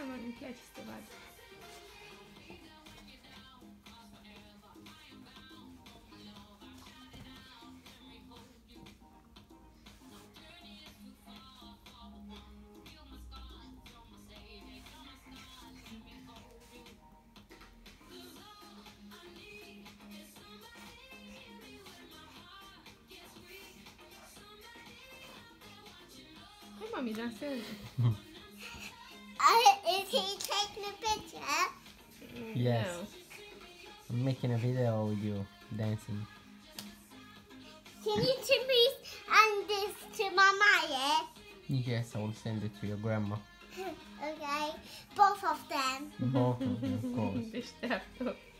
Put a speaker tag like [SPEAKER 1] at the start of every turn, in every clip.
[SPEAKER 1] Place să te vad. Hai, mami, dansează.
[SPEAKER 2] Uh, is he taking a picture?
[SPEAKER 3] Yes.
[SPEAKER 1] No.
[SPEAKER 3] I'm making a video with you dancing.
[SPEAKER 2] Can you to me and this to Mama, yeah?
[SPEAKER 3] Yes, I will send it to your grandma.
[SPEAKER 2] Okay, both of them.
[SPEAKER 3] Both of you, of course.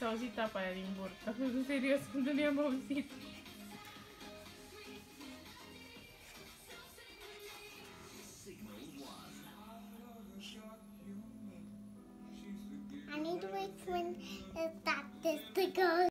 [SPEAKER 1] Auzit apa aia din. Serios, când nu i-am auzit.
[SPEAKER 2] I need to wait when that is the goal.